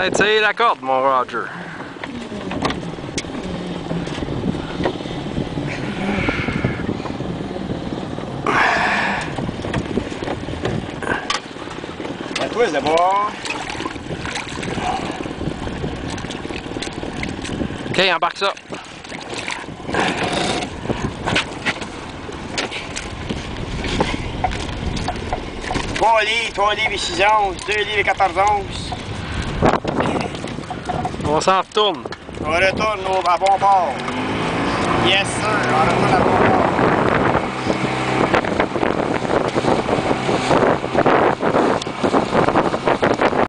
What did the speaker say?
Hey, tire la corde, mon Roger. La d'abord. Ok, embarque ça. Trois livres, trois livres et 6 onces, deux livres et 14 onces. God afton! God afton och vad bra! Yes sir! Ja, det var